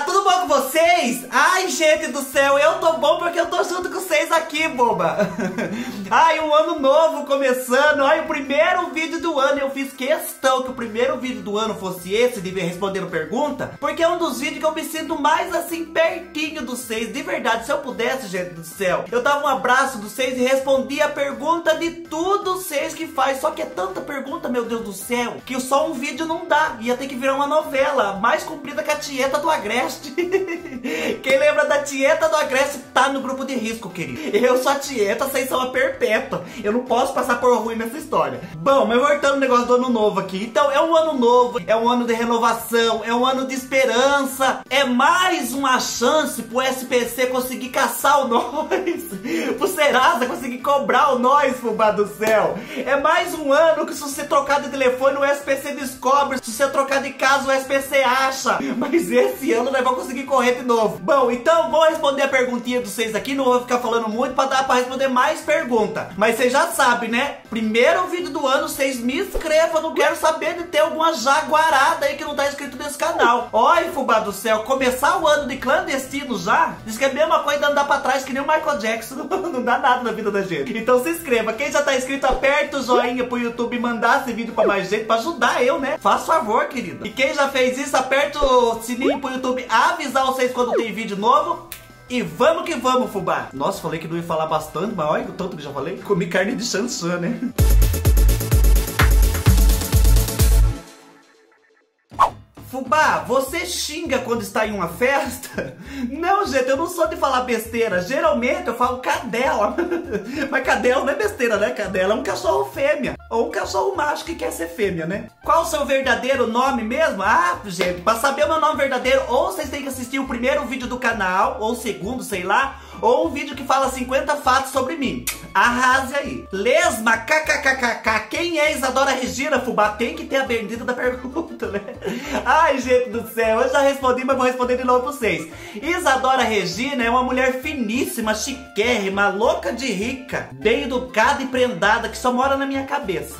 Tudo bom com vocês? Ai, gente do céu, eu tô bom porque eu tô junto com vocês aqui, boba. Ai, um ano novo começando. Ai, o primeiro vídeo do ano. Eu fiz questão que o primeiro vídeo do ano fosse esse, de respondendo pergunta, porque é um dos vídeos que eu me sinto mais assim, pertinho dos seis. De verdade, se eu pudesse, gente do céu, eu dava um abraço dos seis e respondia a pergunta de tudo seis que faz. Só que é tanta pergunta, meu Deus do céu, que só um vídeo não dá. Ia ter que virar uma novela mais comprida que a Tieta do Agreste. Quem lembra da Tieta do Agreste tá no grupo de risco, querido. Eu sou a Tieta, a perpétua. Eu não posso passar por ruim nessa história. Bom, mas voltando no negócio do ano novo aqui. Então, é um ano novo, é um ano de renovação, é um ano de esperança. É mais uma chance pro SPC conseguir caçar o nós. pro Serasa conseguir cobrar o nós, fubá do céu. É mais um ano que se você trocar de telefone, o SPC descobre. Se você trocar de casa, o SPC acha. Mas esse ano nós vamos conseguir correr de novo. Bom, então vou responder a perguntinha de vocês aqui. Não vou ficar falando muito para dar para responder mais pergunta. Mas vocês já sabem, né? Primeiro vídeo do ano, vocês me inscrevam. Não quero saber de ter alguma jaguarada aí que não tá inscrito nesse canal. Olha, fubá do céu, começar o ano de clandestino já? Diz que é a mesma coisa andar pra trás que nem o Michael Jackson. Não, dá nada na vida da gente. Então se inscreva. Quem já tá inscrito, aperta o joinha pro YouTube mandar esse vídeo pra mais gente, pra ajudar eu, né? Faz favor, querido. E quem já fez isso, aperta o sininho pro YouTube avisar vocês quando tem vídeo novo. E vamos que vamos, fubá! Nossa, falei que não ia falar bastante, mas olha o tanto que já falei. Comi carne de chanchã, né? Fubá, você xinga quando está em uma festa? Não, gente, eu não sou de falar besteira. Geralmente eu falo cadela. Mas cadela não é besteira, né? Cadela é um cachorro fêmea. Ou um cachorro macho que quer ser fêmea, né? Qual o seu verdadeiro nome mesmo? Ah, gente, pra saber o meu nome verdadeiro, ou vocês têm que assistir o primeiro vídeo do canal, ou o segundo, sei lá, ou um vídeo que fala 50 fatos sobre mim. Arrase aí. Lesma, kkkk, quem é Isadora Regina, fubá? Tem que ter a bendita da pergunta, né? Ai, gente do céu, eu já respondi, mas vou responder de novo pra vocês. Isadora Regina é uma mulher finíssima, chiquérrima, louca de rica, bem educada e prendada, que só mora na minha cabeça.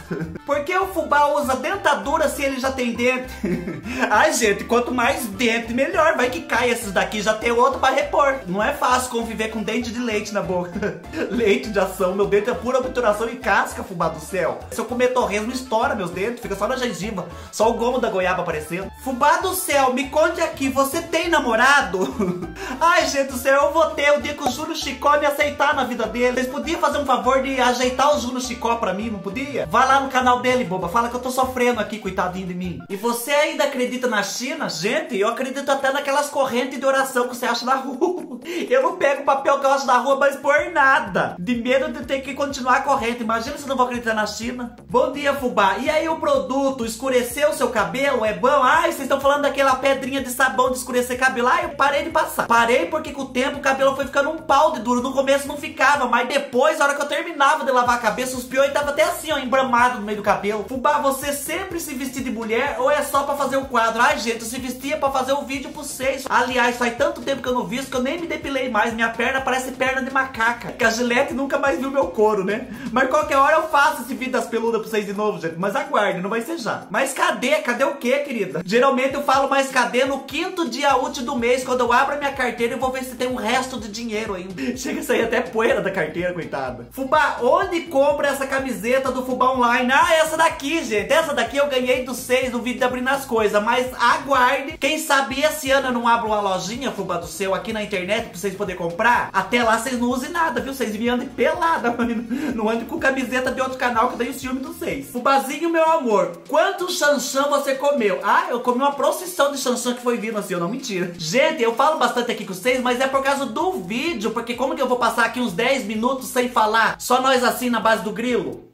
Por que o fubá usa dentadura se ele já tem dente? Ai, gente, quanto mais dente, melhor. Vai que cai esses daqui, já tem outro pra repor. Não é fácil conviver com dente de leite na boca. leite de ação, meu dente é pura obturação e casca, fubá do céu. Se eu comer torresmo, estoura meus dentes, fica só na gengiva, só o gomo da goiaba aparecendo. Fubá do céu, me conte aqui, você tem namorado? Ai, gente do céu, eu vou ter o dia que o Júlio Chicó me aceitar na vida dele. Vocês podiam fazer um favor de ajeitar o Júlio Chicó pra mim, não podia? Vai lá no canal dele, boba, fala que eu tô sofrendo aqui, coitadinho de mim. E você ainda acredita na China? Gente, eu acredito até naquelas correntes de oração que você acha na rua. Eu não pego papel acho na rua, mas por nada. De medo de ter que continuar a corrente. Imagina se não vou acreditar na China. Bom dia, fubá. E aí o produto escureceu o seu cabelo? É bom? Ai, vocês estão falando daquela pedrinha de sabão de escurecer cabelo. Ai, eu parei de passar. Parei porque com o tempo o cabelo foi ficando um pau de duro. No começo não ficava, mas depois, na hora que eu terminava de lavar a cabeça, os piões estavam até assim, ó, embramado no meio do cabelo. Fubá, você sempre se vestir de mulher ou é só pra fazer o quadro? Ai, gente, eu se vestia pra fazer o vídeo pro vocês. Aliás, faz tanto tempo que eu não visto que eu nem me depilei mais. Minha perna parece perna de macaca. Que a Gillette nunca mais viu meu couro, né? Mas qualquer hora eu faço esse vídeo das peludas pra vocês de novo, gente. Mas aguarde, não vai ser já. Mas cadê? Cadê o quê, querida? Geralmente eu falo mais cadê no quinto dia útil do mês, quando eu abro a minha carteira e vou ver se tem um resto de dinheiro ainda. Chega a sair até poeira da carteira, coitada. Fubá, onde compra essa camiseta do Fubá Online? Ah, essa daqui, gente. Essa daqui eu ganhei dos seis no vídeo de abrindo as coisas. Mas aguarde. Quem sabe esse ano eu não abro uma lojinha, Fubá do Seu, aqui na internet pra vocês poderem comprar? Até lá vocês não usem nada, viu? Vocês me andem pelada, não andem com camiseta de outro canal que daí o ciúme dos seis. Fubazinho, meu amor, quantos chanchão você comeu? Ah, eu comi uma procissão de chanchão que foi vindo assim, eu não mentira. Gente, eu falo bastante aqui com vocês, mas é por causa do vídeo, porque como que eu vou passar aqui uns 10 minutos sem falar? Só nós assim na base do grilo?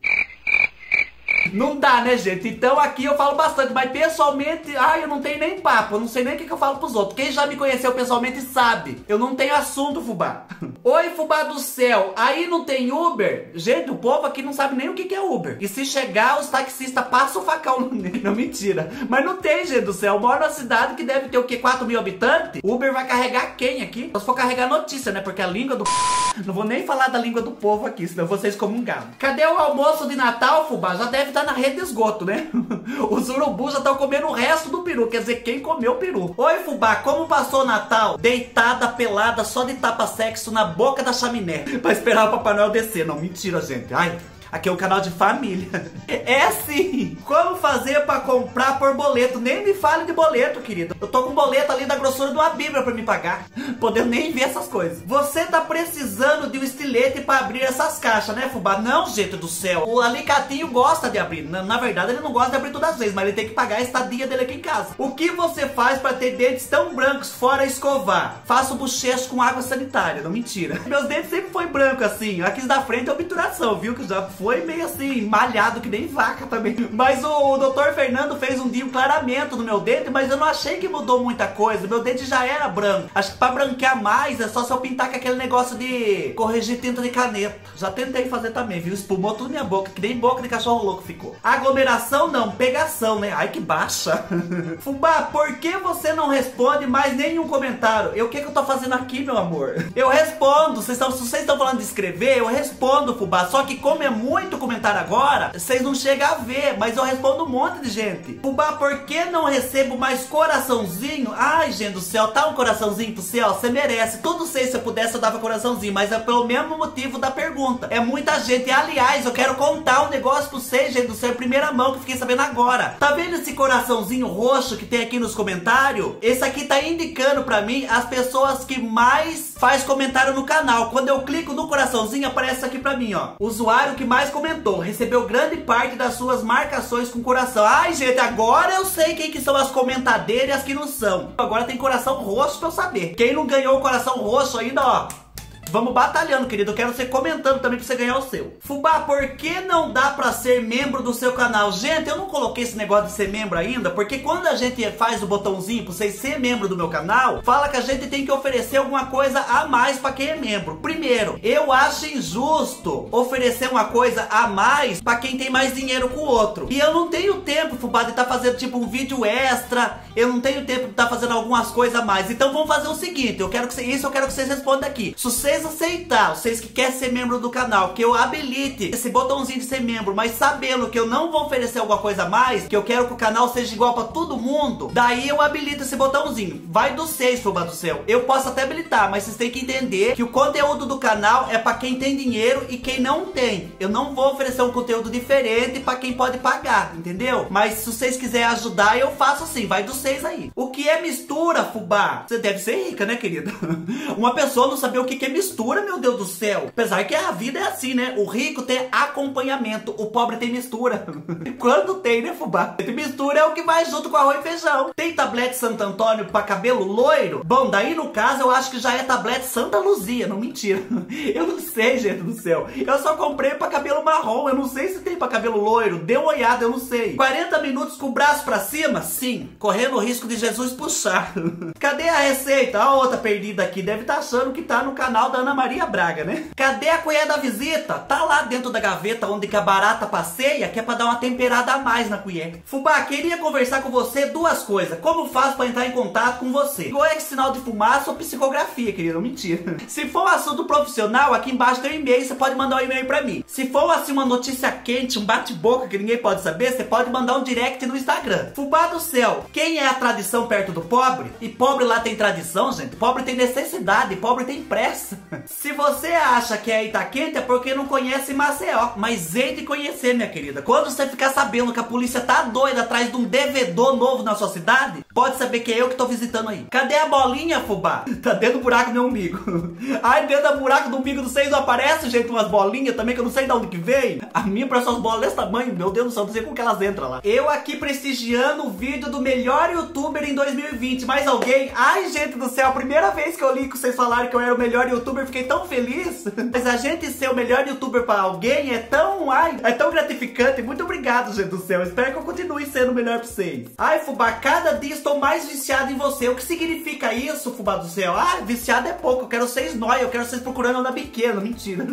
Não dá, né, gente? Então aqui eu falo bastante, mas pessoalmente, ai, eu não tenho nem papo, eu não sei nem o que, que eu falo pros outros. Quem já me conheceu pessoalmente sabe, eu não tenho assunto, fubá. Oi, fubá do céu, aí não tem Uber? Gente, o povo aqui não sabe nem o que, que é Uber. E se chegar, os taxistas passam o facão no Não, mentira. Mas não tem, gente do céu. Eu moro numa cidade que deve ter o quê? 4 mil habitantes? Uber vai carregar quem aqui? Só se for carregar notícia, né? Porque a língua do... Não vou nem falar da língua do povo aqui, senão vocês como galo. Cadê o almoço de Natal, fubá? Já deve estar tá na rede de esgoto, né? Os urubus já estão comendo o resto do peru, quer dizer, quem comeu o peru. Oi, fubá, como passou o Natal? Deitada, pelada, só de tapa-sexo na boca da chaminé. pra esperar o Papai Noel descer. Não, mentira, gente. Ai, Aqui é um canal de família. É sim! Como fazer para comprar por boleto? Nem me fale de boleto, querido. Eu tô com boleto ali da grossura de uma bíblia para me pagar. Podendo nem ver essas coisas. Você tá precisando de um estilete para abrir essas caixas, né, fubá? Não, gente do céu. O alicatinho gosta de abrir. Na, na, verdade, ele não gosta de abrir todas as vezes, mas ele tem que pagar a estadia dele aqui em casa. O que você faz para ter dentes tão brancos fora escovar? Faço bochecho com água sanitária. Não, mentira. Meus dentes sempre foi branco assim. Aqui da frente é obturação, viu? Que já foi meio assim, malhado que nem vaca também. Mas o, o doutor Fernando fez um dia um claramento no meu dente, mas eu não achei que mudou muita coisa. Meu dente já era branco. Acho que pra branquear mais é só se eu pintar com aquele negócio de corrigir tinta de caneta. Já tentei fazer também, viu? Espumou tudo minha boca, que nem boca de cachorro louco ficou. Aglomeração não, pegação, né? Ai que baixa. Fubá, por que você não responde mais nenhum comentário? Eu o que, que eu tô fazendo aqui, meu amor? Eu respondo. Vocês estão falando de escrever, eu respondo, Fubá. Só que como é muito comentário, comentário agora, vocês não chegam a ver, mas eu respondo um monte de gente. Pubá, por que não recebo mais coraçãozinho? Ai, gente do céu, tá um coraçãozinho pro céu? Você merece. Tudo sei, se eu pudesse eu dava coraçãozinho, mas é pelo mesmo motivo da pergunta. É muita gente. E, aliás, eu quero contar um negócio pra vocês, gente do céu, primeira mão, que fiquei sabendo agora. Tá vendo esse coraçãozinho roxo que tem aqui nos comentários? Esse aqui tá indicando pra mim as pessoas que mais faz comentário no canal. Quando eu clico no coraçãozinho, aparece aqui pra mim, ó. Usuário que mais comentou comentou, recebeu grande parte das suas marcações com coração. Ai, gente, agora eu sei quem que são as comentadeiras e as que não são. Agora tem coração roxo pra eu saber. Quem não ganhou o coração roxo ainda, ó, Vamos batalhando, querido. Eu quero você comentando também pra você ganhar o seu. Fubá, por que não dá pra ser membro do seu canal? Gente, eu não coloquei esse negócio de ser membro ainda, porque quando a gente faz o botãozinho pra vocês ser membro do meu canal, fala que a gente tem que oferecer alguma coisa a mais pra quem é membro. Primeiro, eu acho injusto oferecer uma coisa a mais pra quem tem mais dinheiro com o outro. E eu não tenho tempo, Fubá, de estar tá fazendo tipo um vídeo extra. Eu não tenho tempo de estar tá fazendo algumas coisas a mais. Então vamos fazer o seguinte, eu quero que isso eu quero que vocês respondam aqui. Se vocês vocês aceitar, vocês que querem ser membro do canal, que eu habilite esse botãozinho de ser membro, mas sabendo que eu não vou oferecer alguma coisa a mais, que eu quero que o canal seja igual para todo mundo, daí eu habilito esse botãozinho. Vai do 6, Fubá do Céu. Eu posso até habilitar, mas vocês têm que entender que o conteúdo do canal é para quem tem dinheiro e quem não tem. Eu não vou oferecer um conteúdo diferente para quem pode pagar, entendeu? Mas se vocês quiserem ajudar, eu faço assim, vai do 6 aí. O que é mistura, Fubá? Você deve ser rica, né, querida? Uma pessoa não saber o que é mistura mistura, meu Deus do céu. Apesar que a vida é assim, né? O rico tem acompanhamento, o pobre tem mistura. Quando tem, né, fubá? Mistura é o que vai junto com arroz e feijão. Tem tablete Santo Antônio pra cabelo loiro? Bom, daí no caso eu acho que já é tablete Santa Luzia, não mentira. Eu não sei, gente do céu. Eu só comprei pra cabelo marrom, eu não sei se tem pra cabelo loiro. Dê uma olhada, eu não sei. 40 minutos com o braço pra cima? Sim. Correndo o risco de Jesus puxar. Cadê a receita? A outra perdida aqui. Deve estar tá achando que tá no canal da Ana Maria Braga, né? Cadê a colher da visita? Tá lá dentro da gaveta onde que a barata passeia, que é pra dar uma temperada a mais na colher. Fubá, queria conversar com você duas coisas. Como faz pra entrar em contato com você? Ou é sinal de fumaça ou psicografia, querido? Mentira. Se for um assunto profissional, aqui embaixo tem um e-mail, você pode mandar um e-mail pra mim. Se for assim uma notícia quente, um bate-boca que ninguém pode saber, você pode mandar um direct no Instagram. Fubá do céu, quem é a tradição perto do pobre? E pobre lá tem tradição, gente? Pobre tem necessidade, pobre tem pressa. Se você acha que é Itaquente é porque não conhece Maceió. Mas de conhecer, minha querida. Quando você ficar sabendo que a polícia tá doida atrás de um devedor novo na sua cidade, pode saber que é eu que tô visitando aí. Cadê a bolinha, fubá? Tá dentro do buraco do meu umbigo. Ai, dentro do buraco do umbigo do seis não aparece, gente, umas bolinhas também que eu não sei de onde que vem. A minha para essas bolas desse tamanho, meu Deus do céu, não sei como que elas entram lá. Eu aqui prestigiando o vídeo do melhor youtuber em 2020. Mais alguém? Ai, gente do céu, a primeira vez que eu li que vocês falaram que eu era o melhor youtuber, fiquei tão feliz. Mas a gente ser o melhor youtuber para alguém é tão, ai, é tão gratificante. Muito obrigado, gente do céu. Espero que eu continue sendo o melhor pra vocês. Ai, fubá, cada dia estou mais viciado em você. O que significa isso, fubá do céu? Ah, viciado é pouco, eu quero vocês nóia, eu quero vocês procurando na pequena, mentira.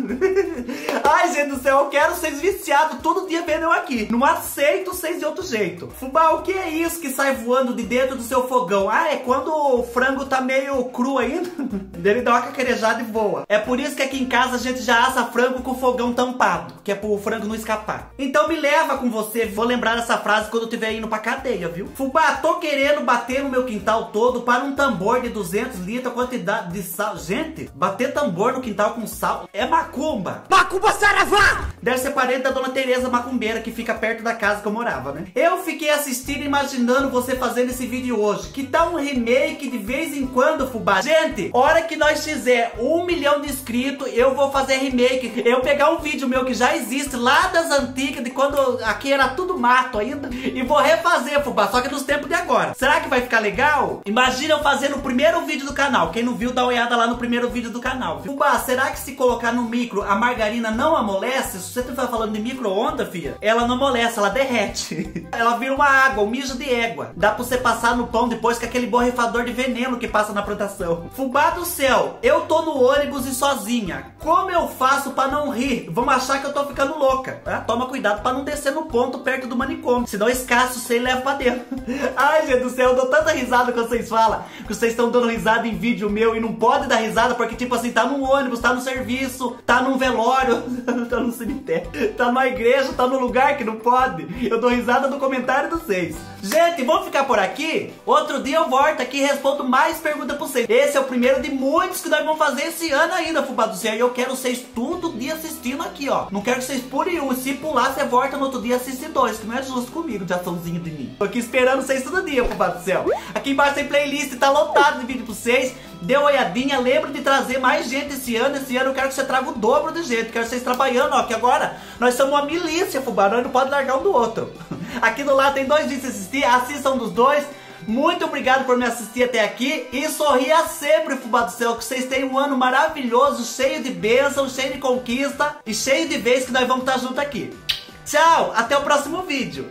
Ai, gente do céu, eu quero vocês viciados todo dia vendo eu aqui. Não aceito vocês de outro jeito. Fubá, o que é isso que sai voando de dentro do seu fogão? Ah, é quando o frango tá meio cru ainda. Ele dá uma caquerejada e voa. É por isso que aqui em casa a gente já assa frango com o fogão tampado, que é pro frango não escapar. Então me leva com você, vou lembrar dessa frase quando eu estiver indo pra cadeia, viu? Fubá, tô querendo bater no meu quintal todo para um tambor de 200 litros, quantidade de sal. Gente, bater tambor no quintal com sal é macumba. Macumba Saravá! Deve ser parente da dona Tereza Macumbeira, que fica perto da casa que eu morava, né? Eu fiquei assistindo imaginando você fazendo esse vídeo hoje. Que tal um remake de vez em quando, fubá? Gente, hora que nós fizer um milhão de inscritos, eu vou fazer remake. Eu pegar um vídeo meu que já existe lá das antigas, de quando aqui era tudo mato ainda, e vou refazer, fubá, só que nos tempos de agora. Será que vai ficar legal? Imagina eu fazendo o primeiro vídeo do canal. Quem não viu, dá uma olhada lá no primeiro vídeo do canal. Fubá, será que se colocar no micro a margarina não amolece? Se você estiver falando de micro-onda, filha, ela não amolece, ela derrete. ela vira uma água, um mijo de égua. Dá pra você passar no pão depois com aquele borrifador de veneno que passa na plantação. Fubá do céu, eu tô no ônibus e sozinha. Como eu faço pra não rir? Vamos achar que eu tô ficando louca. Tá? Toma cuidado pra não descer no ponto perto do manicômio. Senão escasso você leva pra dentro. Ai, gente do céu, eu dou tanta risada quando vocês falam que vocês estão dando risada em vídeo meu e não pode dar risada porque, tipo assim, tá no ônibus, tá no serviço, tá num velório, tá no cemitério, tá numa igreja, tá no lugar que não pode. Eu dou risada no comentário dos seis. Gente, vamos ficar por aqui? Outro dia eu volto aqui e respondo mais perguntas pra vocês. Esse é o primeiro de muitos que nós vamos fazer esse ano ainda, fubá do céu. E eu quero vocês todo dia assistindo aqui, ó. Não quero que vocês pulem um. Se pular, você volta no outro dia e assiste dois, que não é justo comigo, de açãozinho de mim. Tô aqui esperando vocês todo dia, fubá do céu. Aqui embaixo tem playlist, tá lotado de vídeo pra vocês. Dê uma olhadinha, lembre de trazer mais gente esse ano. Esse ano eu quero que você traga o dobro de gente. Quero vocês trabalhando, ó. Que agora nós somos uma milícia, fubá. Nós não pode largar um do outro. Aqui do lado tem dois vídeos assistir. Assistam dos dois. Muito obrigado por me assistir até aqui e sorria sempre, Fubá do Céu, que vocês tenham um ano maravilhoso, cheio de bênçãos, cheio de conquista e cheio de vezes que nós vamos estar juntos aqui. Tchau, até o próximo vídeo.